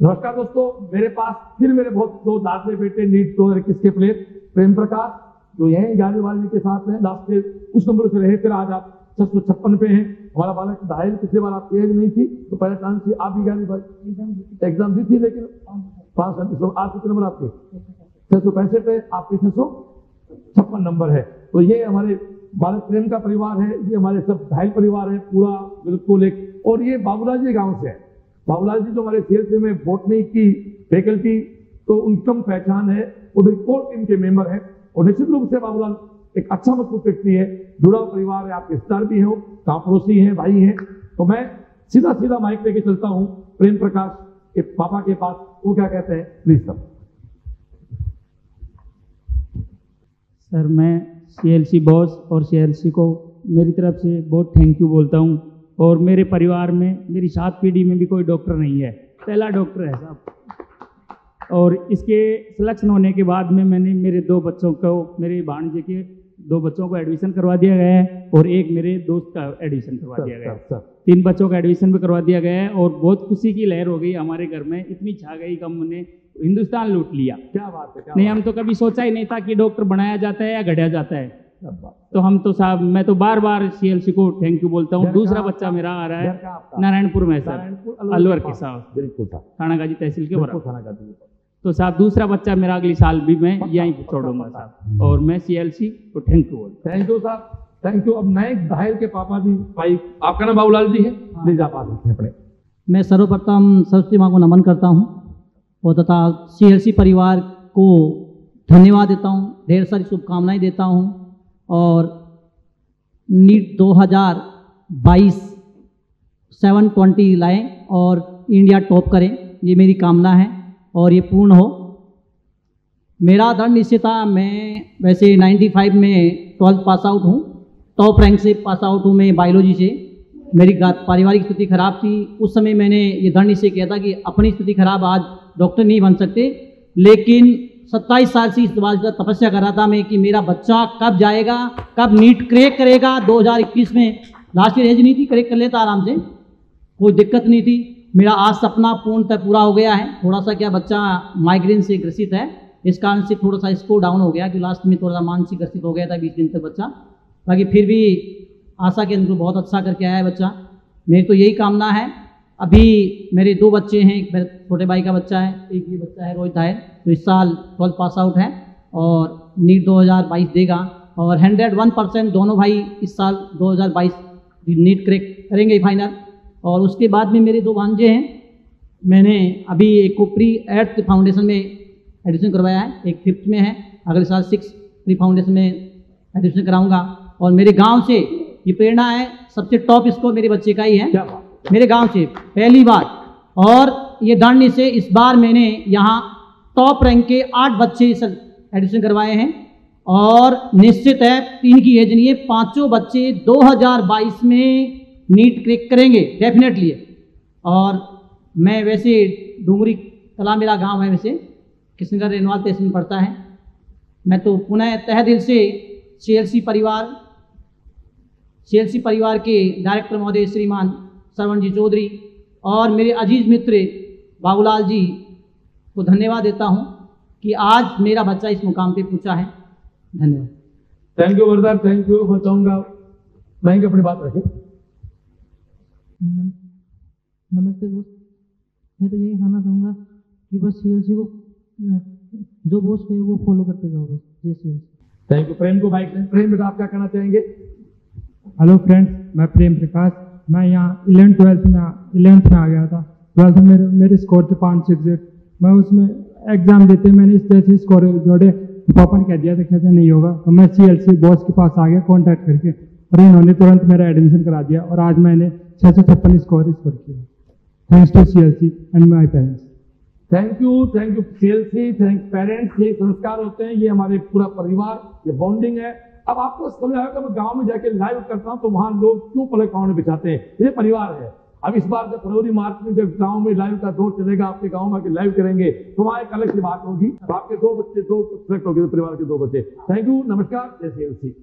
नमस्कार दोस्तों, मेरे पास फिर मेरे बहुत दो दादले बेटे नीट दो हज़ार इक्कीस के प्लेयर, प्रेम प्रकाश, जो यही ग्यारहवीं बारहवीं के साथ हैं। लास्ट में उस नंबर से रहे फिर आज आप छह सौ छप्पन पे हैं। हमारा बालक ढाई, पिछले बार आपकी एज नहीं थी तो पहले चांस थी आप भी ग्यारहवीं बारहवीं एग्ज़ाम दी थी, लेकिन पाँच सौ आज कितने नंबर आपके? छह सौ पैंसठ है, आपके छह सौ छप्पन नंबर है। तो ये हमारे बालक प्रेम का परिवार है, ये हमारे सब घायल परिवार है, पूरा बिल्कुल एक और ये बाबूलाल जी गाँव से है। बाबूलाल जी जो हमारे सीएलसी में बोटनी की, फैकल्टी तो उनकम पहचान है, वो भी कोर टीम के मेंबर है, और निश्चित रूप से बाबूलाल एक अच्छा मज़बूत व्यक्ति है, जुड़ा परिवार है आपके रिश्तेदार भी हो गाँव पड़ोसी हैं, भाई हैं तो मैं सीधा सीधा माइक लेके चलता हूँ, प्रेम प्रकाश के पापा के पास, वो क्या कहते हैं प्लीज़ सर सर, मैं सीएलसी बॉस और सीएलसी को मेरी तरफ़ से बहुत थैंक यू बोलता हूँ। और मेरे परिवार में मेरी सात पीढ़ी में भी कोई डॉक्टर नहीं है। पहला डॉक्टर है साहब। और इसके सिलेक्शन होने के बाद में मैंने मेरे दो बच्चों को मेरे भाणजे के दो बच्चों को एडमिशन करवा दिया गया है और एक मेरे दोस्त का एडमिशन करवा दिया गया है। तीन बच्चों का एडमिशन भी करवा दिया गया है और बहुत खुशी की लहर हो गई हमारे घर में। इतनी छा गई कम ने हिंदुस्तान लूट लिया। क्या बात है क्या नहीं हम तो कभी सोचा ही नहीं था कि डॉक्टर बनाया जाता है या घटिया जाता है। तो हम तो साहब मैं तो बार बार सीएलसी को थैंक यू बोलता हूँ। दूसरा बच्चा मेरा आ रहा है नारायणपुर में सर। अलवर के। साथ बिल्कुल थाना गाजी तहसील के बराबर। तो साहब दूसरा बच्चा मेरा अगली साल भी मैं यहीं छोड़ूँगा। साहब। और मैं सीएलसी को थैंक यू बोलता थैंक यू साहब थैंक यू अब नए घायल के पापा जी भाई आपका नाम बाबूलाल जी है? प्लीज़ आप आ सकते हैं अपने। मैं सर्वप्रथम सरस्वती माँ को नमन करता हूँ और तथा सीएलसी परिवार को धन्यवाद देता हूँ। ढेर सारी शुभकामनाएँ देता हूँ। और नीट 2022 720 लाएँ और इंडिया टॉप करें, ये मेरी कामना है और ये पूर्ण हो। मेरा दृढ़ निश्चय था मैं वैसे 95 में ट्वेल्थ पास आउट हूँ टॉप रैंक से पास आउट हूँ मैं बायोलॉजी से। मेरी पारिवारिक स्थिति खराब थी, उस समय मैंने ये दृढ़ निश्चय किया था कि अपनी स्थिति खराब आज डॉक्टर नहीं बन सकते, लेकिन 27 साल से इस बात का तपस्या कर रहा था मैं कि मेरा बच्चा कब जाएगा, कब नीट क्रैक करेगा। 2021 में लास्ट ईयर एज नहीं थी, क्रैक कर लेता आराम से। कोई दिक्कत नहीं थी। मेरा आज सपना पूर्णतः पूरा हो गया है। थोड़ा सा क्या बच्चा माइग्रेन से ग्रसित है। इस कारण से थोड़ा सा स्कोर डाउन हो गया कि लास्ट में थोड़ा सा मानसिक ग्रसित हो गया था बीस दिन तक बच्चा। बाकी फिर भी आशा के अनुरूप बहुत अच्छा करके आया है बच्चा। मेरी तो यही कामना है। अभी मेरे दो बच्चे हैं, एक छोटे भाई का बच्चा है, एक ये बच्चा है रोहित है तो इस साल ट्वेल्थ पास आउट है और नीट 2022 देगा और हंड्रेड वन परसेंट दोनों भाई इस साल 2022 नीट क्रैक करेंगे फाइनल। और उसके बाद में मेरे दो भांजे हैं, मैंने अभी एक को प्री एट्थ फाउंडेशन में एडमिशन करवाया है, एक फिफ्थ में है, अगले साल सिक्स प्री फाउंडेशन में एडमिशन कराऊँगा। और मेरे गाँव से ये प्रेरणा है, सबसे टॉप स्कोर मेरे बच्चे का ही है। मेरे गाँव से पहली बार। और ये दंड से इस बार मैंने यहाँ टॉप रैंक के आठ बच्चे इस एडमिशन करवाए हैं। और निश्चित है तीन की एज नहीं है, पाँचों बच्चे 2022 में नीट क्रैक करेंगे डेफिनेटली और मैं वैसे डूंगरी कला मेरा गाँव है वैसे कृष्णगढ़ रेनवाल तहसील में पड़ता है। मैं तो पुनः तह दिल से सीएलसी परिवार सीएलसी परिवार के डायरेक्टर महोदय श्रीमान श्रवण जी चौधरी और मेरे अज़ीज़ मित्र बाबूलाल जी को धन्यवाद देता हूँ कि आज मेरा बच्चा इस मुकाम पे पूछा है। धन्यवाद। Thank you Vardan thank you मैं चाहूँगा मैं अपनी बात रखें नमस्ते बोस मैं तो यही कहना चाहूँगा कि बस सीएलसी को जो बोस कहे वो फॉलो करते जाओ बस। जय सी थैंक यू प्रेम को बाइक प्रेम बेटा आप क्या कहना चाहेंगे? हेलो फ्रेंड्स मैं प्रेम प्रकाश। मैं यहाँ इलेवन ट्वेल्थ में इलेवंथ में आ गया था। ट्वेल्थ में मेरे मेरे स्कोर थे पाँच सिक्स एट मैं उसमें एग्ज़ाम देते मैंने इस तरह से स्कोर जोड़े। पापा ने कह दिया था कैसे नहीं होगा। तो मैं सी एल सी बॉस के पास आ गया कॉन्टैक्ट करके। और इन्होंने तुरंत मेरा एडमिशन करा दिया और आज मैंने छः सौ छप्पन स्कोर स्कोर किया। Thanks to C L C and my parents thank you thank you C L C thank parents ये संस्कार होते हैं, ये हमारे पूरा परिवार, ये बॉन्डिंग है। अब आपको समझ आएगा मैं गाँव में जाके लाइव करता हूँ तो वहाँ लोग क्यों पले पावने बिछाते हैं? ये परिवार है। अब इस बार जब फरवरी मार्च में जब गाँव में लाइव का दौर चलेगा, आपके गाँव में आके लाइव करेंगे तो वहाँ एक अलग सी बात होगी। आपके दो बच्चे, दो सिलेक्ट हो गए परिवार के दो बच्चे। थैंक यू नमस्कार, जय सीएलसी